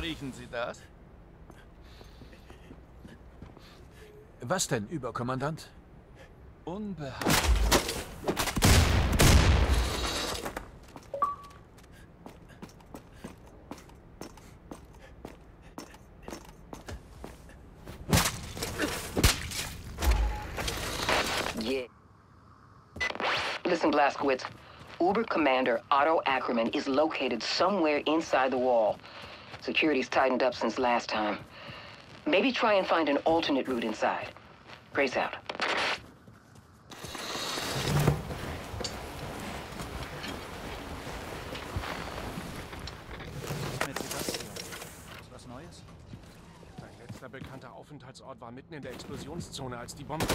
Riechen Sie das? Was denn, Überkommandant? Unbehaglich. Yeah. Listen, Blazkowicz. Uber Commander Otto Ackerman is located somewhere inside the wall. Security's tightened up since last time. Maybe try and find an alternate route inside. Grace out. Bekannter Aufenthaltsort war mitten in der Explosionszone, als die Bombe...